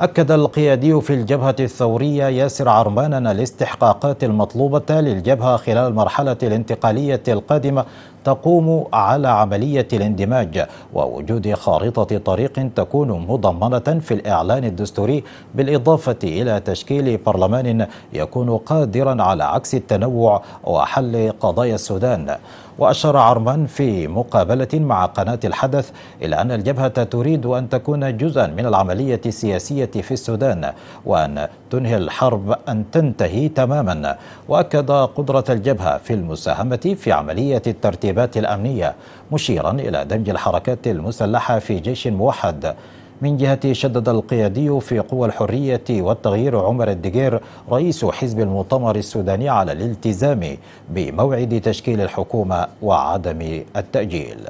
أكد القيادي في الجبهة الثورية ياسر عرمان أن الاستحقاقات المطلوبة للجبهة خلال المرحلة الانتقالية القادمة تقوم على عملية الاندماج ووجود خارطة طريق تكون مضمنة في الإعلان الدستوري بالإضافة إلى تشكيل برلمان يكون قادرا على عكس التنوع وحل قضايا السودان. وأشار عرمان في مقابلة مع قناة الحدث إلى أن الجبهة تريد أن تكون جزءا من العملية السياسية في السودان وأن تنهي الحرب أن تنتهي تماما. وأكد قدرة الجبهة في المساهمة في عملية الترتيبات الأمنية مشيرا إلى دمج الحركات المسلحة في جيش موحد. من جهته شدد القيادي في قوى الحرية والتغيير عمر الدقير رئيس حزب المؤتمر السوداني على الالتزام بموعد تشكيل الحكومة وعدم التأجيل.